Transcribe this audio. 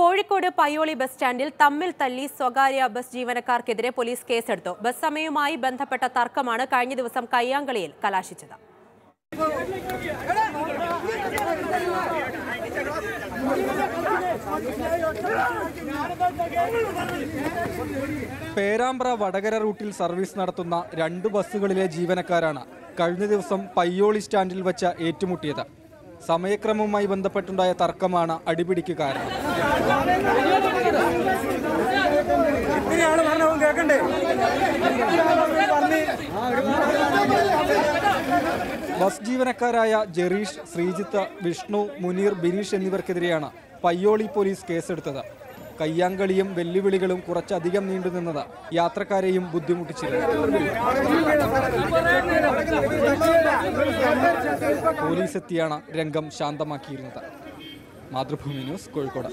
Kozhikode Payyoli bus സ്റ്റാൻഡിൽ തമ്മിൽ തല്ലി സ്വകാര്യ ബസ് ജീവനക്കാർക്കെതിരെ പോലീസ് കേസെടുത്തു. ബസ് സമയവുമായി ബന്ധപ്പെട്ട തർക്കമാണ് കഴിഞ്ഞ ദിവസം കയ്യാങ്കളിയിൽ കലാശിച്ചത്. പേരാമ്പ്ര വടകര റൂട്ടിൽ സർവീസ് നടത്തുന്ന രണ്ട് ബസ്സുകളിലെ ജീവനക്കാരാണ് കഴിഞ്ഞ ദിവസം പയ്യോളി സ്റ്റാൻഡിൽ വച്ച് ഏറ്റുമുട്ടിയത്. സമയക്രമവുമായി ബന്ധപ്പെട്ടുണ്ടായ തർക്കമാണ് അടിപിടിക്ക് കാരണം. ബസ് ജീവനക്കാരായ ജെറീഷ് ശ്രീജിത്ത് വിഷ്ണു മുനീർ ബിനീഷ് എന്നിവർക്കെതിരെയാണ് പയ്യോളി പോലീസ് കേസെടുത്തത്. കയ്യാങ്കളിയും വെല്ലുവിളികളും കുറച്ചധികം നീണ്ടുനിന്നത് യാത്രക്കാരെയും ബുദ്ധിമുട്ടിച്ചിരുന്നു പോലീസ് എത്തിയാണ് രംഗം ശാന്തമാക്കിയിരുന്നത്. മാതൃഭൂമി ന്യൂസ് കോഴിക്കോട്.